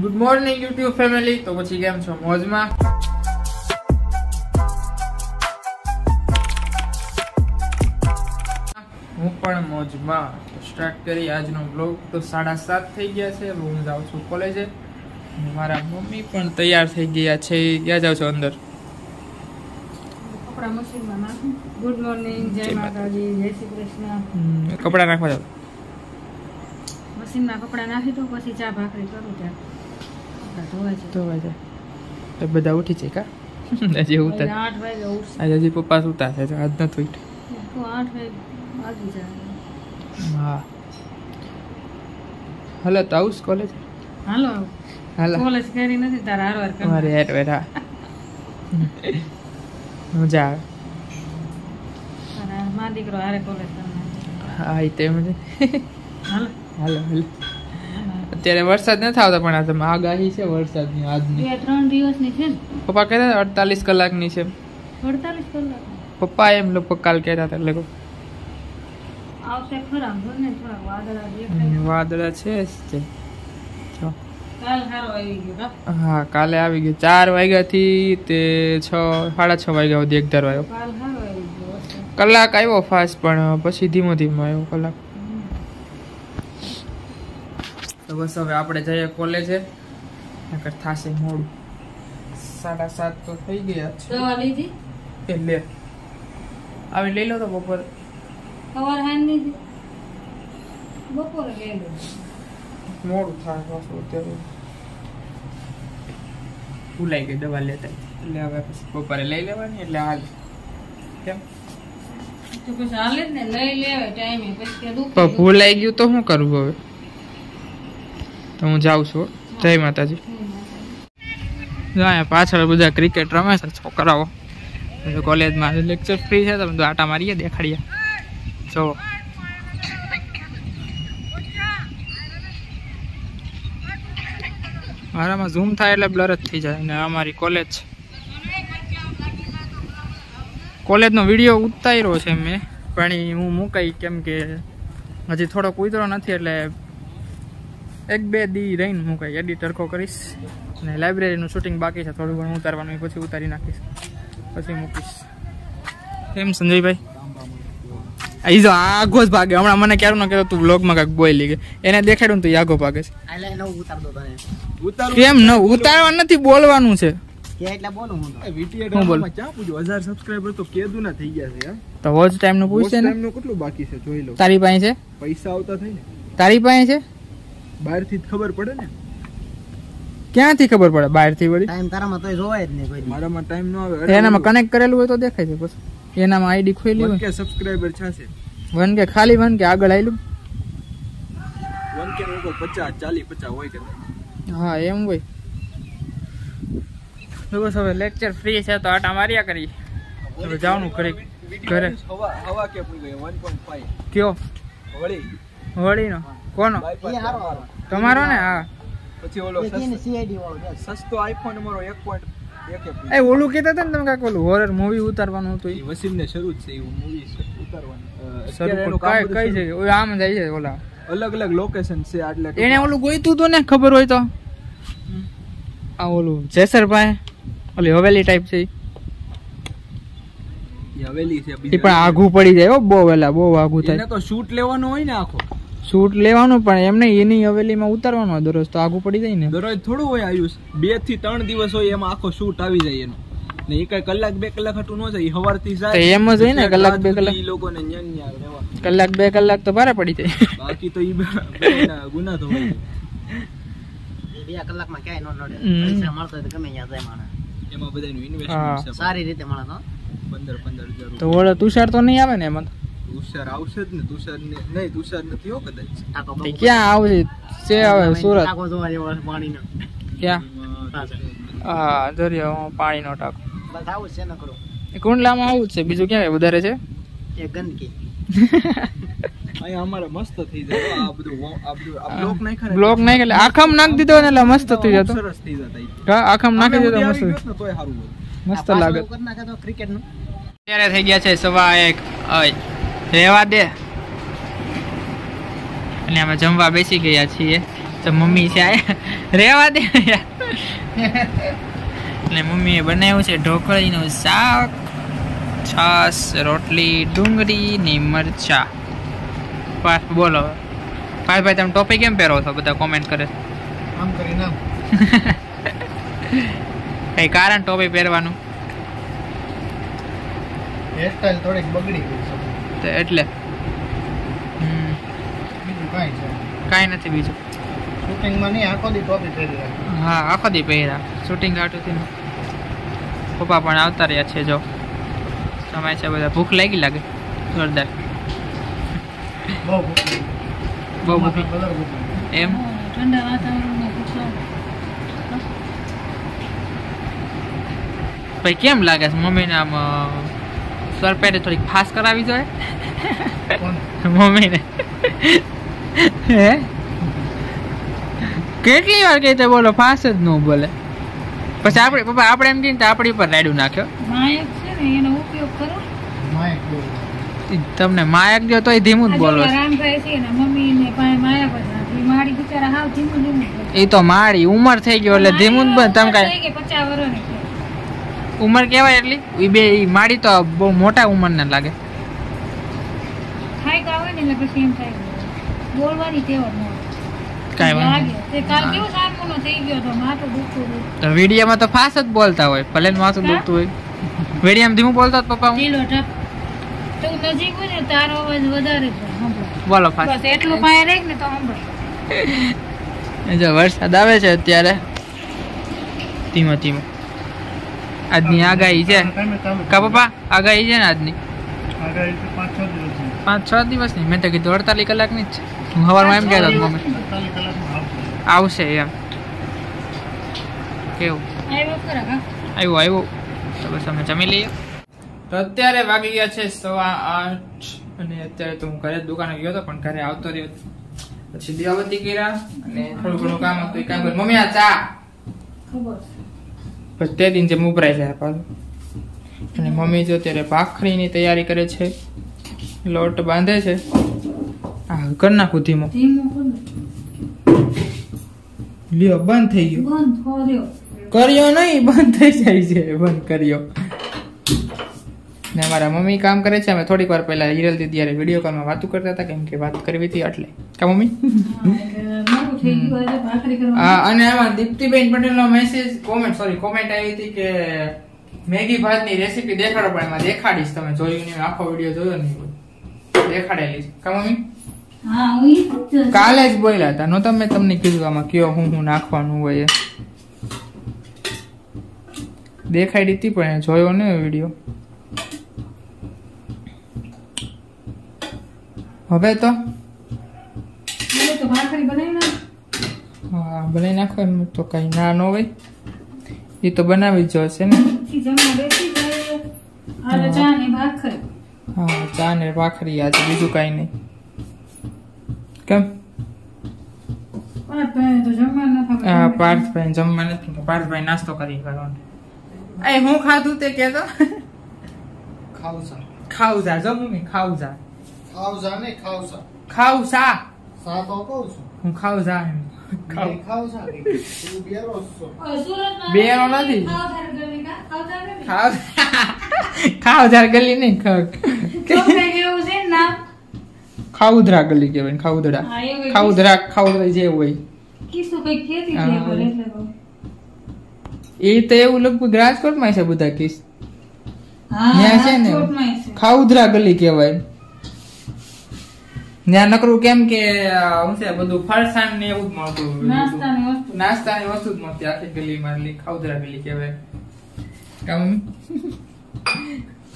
Good morning YouTube family તો પછી કેમ છો? મોજમાં? હું પણ મોજમાં. સ્ટાર્ટ કરી આજનો બ્લોગ તો સાડા સાત થઈ ગયા છે. હું જાઉં છું કોલેજે મારા મમ્મી પણ તૈયાર થઈ ગયા છે. ક્યાં જાવ છો અંદર? કપડા ગુડ મોર્નિંગ જય માતાજી જય શ્રી કૃષ્ણ. કપડાં નાખવા જાવ? મશીનમાં કપડા નાખી દો પછી ચા ભાખરી કરું ત્યાં. કપડા ધોવાય છે તો બધા ઉઠી છે કા? આજે હવે ઉતા આઠ વાગે ઉઠશે. આજે હજી પપ્પા સુતા છે આજ નથી થઈ તો આઠ વાગે વાગી જાય. હા. હલો તો આવું કોલેજ હાલો. હાલો. કોલેજ કરી નથી તારા હારવાર કરી મારે હેટ વેર હા. મજા આવે. મારા મા દીકરો હારે કોલેજ કરવાનો હા એ તેમ જ. હાલો. હાલો હાલો. અત્યારે વરસાદ નથી આવતો પણ આ તમે આગાહી છે વરસાદની આજની. બે ત્રણ દિવસની છે પપ્પા કહેતા હતા અડતાલીસ કલાકની છે. અડતાલીસ કલાક? પપ્પા એમ લગભગ કાલ કહેતા હતા એટલે. ખરા ને વાદળા વાદળા છે જ છે હા કાલે આવી ગયો. ચાર વાગ્યાથી તે છ સાડા છ વાગ્યા સુધી એકધાર આવ્યો. કલાક આવ્યો ફાસ્ટ પણ પછી ધીમો ધીમો આવ્યો કલાક. તો બસ હવે આપણે જઈએ કોલેજે નકર થાશે મોડું સાડા સાત તો થઈ ગયા છે દવા લીધી? એ લે આવી લઈ લો તો બપોર. સવાર હાન બપોરે લઈ લો. મોડું થાય પાછું અત્યારે. ભૂલાઈ ગઈ દવા લેતા. એટલે હવે પછી બપોરે લઈ લેવાની એટલે હાલ. કેમ? ભૂલાઈ ગયું તો શું કરવું હવે? તો હું જાઉં છું. જય માતાજી. અહીંયા પાછળ બધા ક્રિકેટ રમે છે, છોકરાઓ. કોલેજમાં લેક્ચર ફ્રી છે, તો આટા મારીએ, દેખાડીએ. જો. મારામાં ઝૂમ થાય એટલે બ્લર જ થઈ જાય, અને અમારી કોલેજ કોલેજનો વીડિયો ઉતાર્યો છે મેં, પણ હું મૂકાઈ કેમ કે હજી થોડોક ઉતરો નથી, એટલે એક બે દી રહીને મૂકાઈ એડિટ સરખો કરીશ. અને લાઇબ્રેરીનું શૂટિંગ બાકી છે થોડું ઘણું ઉતારવાનું પછી ઉતારી નાખીશ. પછી મૂકીશ. કેમ સંજયભાઈ? ઈ જો આગો જ ભાગે. હમણાં મને ક્યારું ન કહેતો તું બ્લોગમાં કાંઈક બોલી ગઈ. એને દેખાડ્યું ને તો એ આગો ભાગે છે. કેમ ન ઉતારવા નથી બોલવાનું છે. હું બોલું? તો વોચ ટાઈમનું પૂછશે ને. કેટલું બાકી જોઈ લો. તારી પાસે? છે પૈસા આવતા થઈ ને તારી પાસે? છે બહારથી ખબર પડે ને. ક્યાંથી ખબર પડે? બહારથી વળી? ટાઈમ તારામાં તો જોવાય જ નહીં કોઈ મારામાં ટાઈમ ન આવે. એનામાં કનેક્ટ કરેલું હોય તો દેખાય છે પછી એનામાં આઈડી ખોલી હોય. કે સબસ્ક્રાઇબર છે વન કે ખાલી વન કે આગળ આવેલું વન કે લોકો પચાસ ચાલીસ પચાસ હોય કે હા એમ હોય. તો બસ હવે લેક્ચર ફ્રી છે તો આટા માર્યા કરી હવે જવાનું ઘરે ઘરે. હવા હવા કે પૂરી ગઈ? વન પોઈન્ટ ફાઈવ કયો? વળી. વળીનો? કોનો. તમારો ને? હા. પછી ઓલો સસ્તો- આઈફોન અમારો એક પોઈન્ટ એ ઓલું કહેતા હતા ને તમે કાંઈક ઓલું હોરર મૂવી ઉતારવાનું હતું એ વસીમ ને શરૂ જ છે એવું મૂવી ઉતારવાનું. શરૂ કઈ કઈ છે ઓય આમ જાય છે ઓલા. અલગ અલગ લોકેશન છે એટલે એને ઓલું ગોઈતું હતું ને ખબર હોય તો? આ ઓલું જેસરભાઈ ઓલી હવેલી ટાઈપ છે હવેલી છે પણ આઘું પડી જાય હો બહુ વેલા બહુ આઘું એને થાય. તો શૂટ લેવાનો હોય ને આખો. શૂટ લેવાનું પણ એમને એની હવેલીમાં ઉતારવાનો દરરોજ તો આગું પડી જાય ને. દરરોજ થોડું હોય આયુષ. બેથી ત્રણ દિવસ હોય એમાં આખો સૂટ આવી જાય એનો. ને એ કઈ કલાક બે કલાક હતું ન જાય હવારથી જાય એમ જ હોય ને, કલાક બે કલાક. ઈ લોકોને ન્યાન ન્યા રહેવા. કલાક બે કલાક તો ભારે પડી જાય. બાકી તો ઈ બે- ગુના તો બે કલાકમાં ક્યાંય ન નડે. પૈસા મળતો તો ગમે ત્યાં જાય માણસ. એમાં બધાનું ઇન્વેસ્ટમેન્ટ સારી રીતે મળે તો. પંદર પંદર હજાર તો તુષાર તો નહીં આવે ને એમાં. તુષાર આવશે જ ને તુષાર ને નહીં તુષાર નથી હો કદાચ ક્યાં આવશે? છે હવે સુરત. પાણીનો. ક્યાં? હા દરિયો પાણીનો ટાંકો. બસ આવું છે નકરું. કુંડલામાં આવું જ છે. બીજું ક્યાં વધારે છે? એ ગંદકી. અહીંયા અમારે મસ્ત થઈ જાય. આ બધું આ બધું આ બ્લોક નાખ્યા બ્લોક નાખી એટલે આખામ નાખી દીધો ને એટલે મસ્ત થઈ જતો. સરસ થઈ જતા ઈ. નાખી દીધો મસ્ત. તોય સારું મસ્ત લાગે. અત્યારે થઈ ગયા છે સવા એક. રહેવા દે. અને અમે જમવા બેસી ગયા છીએ. તો મમ્મી છે આયા રેવા દે. અને મમ્મીએ બનાવ્યું છે ઢોકળીનું શાક છાસ રોટલી ડુંગળી ને મરચા. પાસ બોલો. ભાઈ ભાઈ તમે ટોપી કેમ પહેરો છો? બધા કોમેન્ટ કરે. આમ કઈ કારણ ટોપી પહેરવાનું? હેરસ્ટાઈલ થોડીક બગડી ગઈ છે એટલે. કાંઈ નથી બીજું. શૂટિંગમાં નહીં આખો દી ટોપી પહેરી હા આખો દી પહેર્યા. શૂટિંગ ને પપ્પા પણ આવતા રહ્યા છે જો. સમય છે બધા. ભૂખ લાગી લાગે? જોરદાર. બહુ ભૂખ લાગી. બહુ ભૂખ કલર ભૂખ લાગી. એમ? ઠંડા વાતાવરણમાં પૂછો. ભાઈ કેમ લાગે છે? મમ્મીને આમ અ, સર પેટે થોડીક ફાસ કરાવી જોઈએ? મમ્મીને. હે? કેટલી વાર કહીતે બોલો ફાસ જ ન બોલે. પછી આપણે પપ્પા આપણે એમ કહીને તો આપણી પર રાડ્યું નાખ્યો. માયક છે ને એનો ઉપયોગ કરો માઇક તમને માયક જો તોય ધીમું જ બોલો. રામભાઈ છે ને મમ્મી ને પાસે માયા પર નાખી. મારી બિચારા હાવ ધીમું ધીમું એ તો મારી ઉંમર થઈ ગયો એટલે ધીમું જ તમે કાઈ થઈ પચાસ વર્ષની છે. ઉંમર કેવાય એટલી? બે માડી તો બહુ મોટા ઉંમરને લાગે. આવે ને એટલે પછી એમ થાય. બોલવાની ન. તે વિડીયોમાં તો ફાસ જ બોલતા હોય. ભલે માથું? દુખતું હોય. વિડીયોમાં ધીમું બોલતો જ પપ્પા હું? ઢીલો ઢપ. તું નજીક હોય ને તારો અવાજ વધારે બોલો ફાસ. એટલું ને તો જો વરસાદ આવે છે અત્યારે. ધીમો ધીમો. આજની આગાહી છે. કા પપ્પા આગાહી છે ને આજની? પાંચ છ દિવસની. ની મેં તો કીધું અડતાલીસ કલાકની જ છે. હું સવારમાં એમ કહેતો હતો મમ્મી. આવશે. આવશે એમ. કેવું? આવ્યો આવ્યું તો બસ અમે જમી લઈએ. તો અત્યારે વાગી ગયા છે સવા આઠ અને અત્યારે તો હું ઘરે જ દુકાને ગયો હતો પણ ઘરે આવતો રહ્યો પછી દિવાબત્તી કર્યા અને થોડું ઘણું કામ હતું કામ કર્યું. મમ્મી આ ચા. ખબર છે. પછી તે દિન જેમ ઉભરાઈ જાય પાછું. અને મમ્મી જો અત્યારે ભાખરીની તૈયારી કરે છે લોટ બાંધે છે આ કર નાખું ધીમો. લ્યો બંધ થઈ ગયો. કર્યો નહીં બંધ થઈ જાય છે બંધ કર્યો. ને અમારા મમ્મી કામ કરે છે. અમે થોડીક વાર પહેલા હિરલ દીદી યારે વીડિયો કોલમાં વાતું કરતા હતા કેમ કે વાત કરવી હતી એટલે. કા મમ્મી? હા, અને આમાં દીપ્તિબેન પટેલનો મેસેજ કોમેન્ટ સોરી કોમેન્ટ આવી હતી કે મેગી ભાતની રેસીપી દેખાડો પણ એમાં દેખાડીશ તમે. જોયું નહીં આખો વીડિયો જોયો નહીં. દેખાડેલી છે. કા મમ્મી. કાલે જ બોલ્યા હતા. નો તમે તમને કીધું આમાં કયો હું હું નાખવાનું હોય એ. દેખાડી હતી પણ એ જોયો ને વીડિયો હવે તો? હવે તો ભાખરી બનાવી હા બનાવી નાખો એમ તો કઈ ના ન હોય. એ તો બનાવી જ જોશે ને? ને હા ચા ને ભાખરી આજે બીજું કઈ નહીં. કેમ? પાંચ ભાઈ જમવા ન ખબર પાર્થભાઈ જમવા નથી પાર્થભાઈ નાસ્તો કરી કરવાનો એ હું ખાધું તે કેતો? ખાવસા ખાવજા જો મમ્મી ખાવજા ખાવસા ને ખાવસા. ખાવસા. સા તો કહું છું. હું એમ. ખાવસા તું બેરો છો. નથી. ખાવધાર ગલી નહીં ખાવ. નામ? ખાઉધરા ગલી કહેવાય ખાઉધરા. ખાઉધરા ખાઉધરા જે હોય. એ તો એવું લગભગ રાજકોટમાં છે બધા કેસ ત્યાં છે ને ખાઉધરા ગલી કહેવાય. ત્યાં નકરું કેમ કે શું છે બધું ફરસાણ ને એવું જ મળતું નાસ્તાની વસ્તુ. નાસ્તાની વસ્તુ જ મળતી. આખી ગલી મારલી ખાઉધરા ગલી કહેવાય. કા મમ્મી?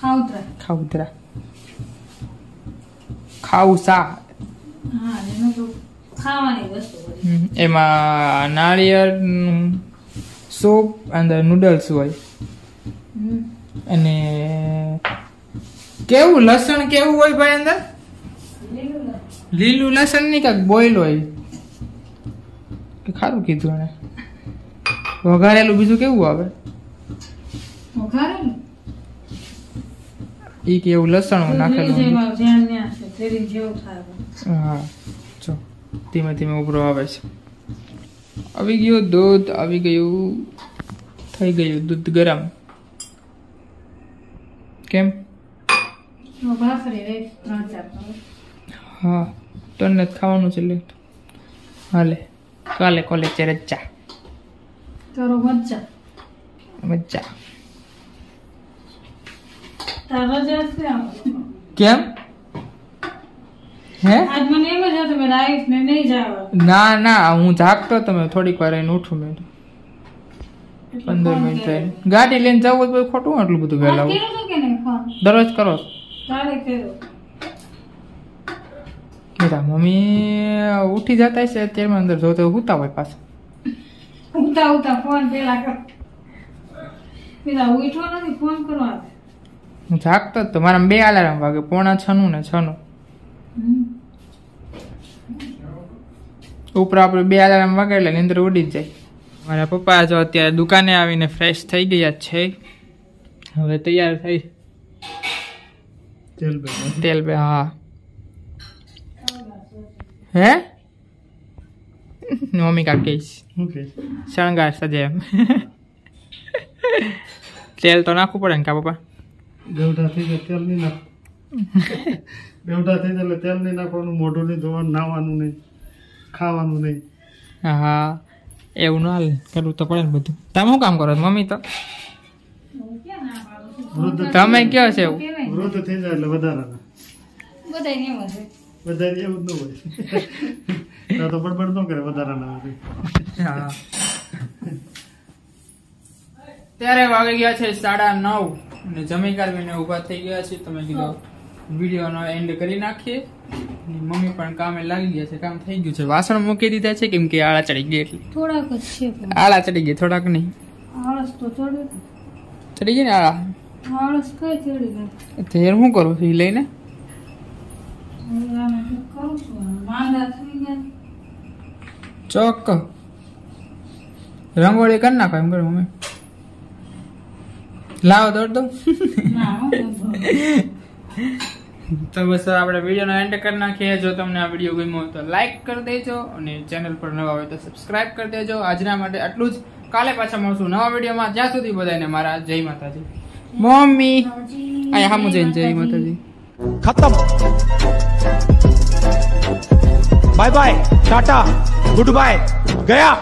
ખાવધરા. ખાઉધરા. ખાઉસા. હા, એનું તો ખાવાની વસ્તુ એમાં નાળિયેર સૂપ અંદર નૂડલ્સ હોય. અને કેવું લસણ કેવું હોય ભાઈ અંદર? લીલું લસણ નહીં કાંઈક બોઈલ હોય. કે ખારું કીધું એને વઘારેલું બીજું કેવું આવે? વઘારેલું. ઈ કે એવું લસણ નાખેલું. હા જો ધીમે ધીમે ઉભરો આવે છે. આવી ગયો દૂધ આવી ગયું થઈ ગયું દૂધ ગરમ. કેમ? ભાખરી ત્રણ ચાર. હા તને ખાવાનું છે લે હાલે કાલે કોલેજ છે રજા. તારો મજા. મજા. તારો કેમ? હે? આજ મને એમ જ હતું મેં ને નહીં જવા ના ના હું જાગતો તમે થોડીક વાર રહીને ઉઠું મેં. પંદર મિનિટ થાય ગાડી લઈને જવું હોય ખોટું આટલું બધું વહેલા દરરોજ કરો. તારે કર્યો. કીધા મમ્મી ઉઠી જતા છે અત્યારમાં અંદર જોતો હુતા હોય પાછા. હુતા હુતા ફોન પેલા કર. પેલા ઉઠો નથી ફોન કરવા. હું જાગતો જ તો મારા બે અલાર્મ વાગે પોણા છ નું ને છ નું ઉપર આપણે બે અલાર્મ વાગે એટલે નિંદર ઉડી જ જાય. મારા પપ્પા જો અત્યારે દુકાને આવીને ફ્રેશ થઈ ગયા છે. હવે તૈયાર થઈ. તેલ બે તેલ બે હા. હે? મમ્મી કા કહીશ ઓકે. શણગાર સજે એમ તેલ તો નાખવું પડે ને કા પપ્પા? બેવડા થઈ જાય તેલ નહીં નાખ બેવડા થઈ જાય એટલે તેલ નહીં નાખવાનું મોઢું નહીં ધોવાનું નાવાનું નહીં ખાવાનું નહીં. હા એવું ના કરવું તો પડે ને બધું. તમે શું કામ કરો? મમ્મી તો? હું ક્યાં ના પાડું છું? વૃદ્ધ તમે કયો છે? એવું. વૃદ્ધ થઈ જાય એટલે વધારાના વધારે એવું ન હોય. તો બડબડ ન કરે વધારાના હા. ત્યારે વાગી ગયા છે સાડા નવ અને જમી કાઢવીને ઊભા થઈ ગયા છે. તમે કીધો વિડીયોનો એન્ડ કરી નાખીએ. મમ્મી પણ કામે લાગી ગયા છે. કામ થઈ ગયું છે. વાસણ મૂકી દીધા છે કેમ કે આળા ચડી ગઈ એટલે. થોડાક જ છે આળા ચડી ગઈ થોડાક નહીં. આળસ તો ચડ્યું ચડી ગઈ ને આળા? આળસ કઈ ચડી ગઈ. તેર શું કરું? છું એ લઈને હવે આને શું કરું છું આ માંદા થઈ ગયા ચોક રંગોળી કરી નાખો એમ કરો મમ્મી. લાવો દોડ હો. તો બસ આપણે વિડીયોનો એન્ડ કરી નાખીએ. જો તમને આ વીડિયો ગમ્યો તો લાઈક કરી દેજો અને ચેનલ પર નવા હોય તો સબસ્ક્રાઇબ કરી દેજો. આજના માટે આટલું જ. કાલે પાછા મળશું નવા વિડીયોમાં. જ્યાં સુધી બધાને મારા જય માતાજી. મમ્મી. અહીંયા હામું જઈને જય માતાજી. ખતમ bye bye tata goodbye ગયા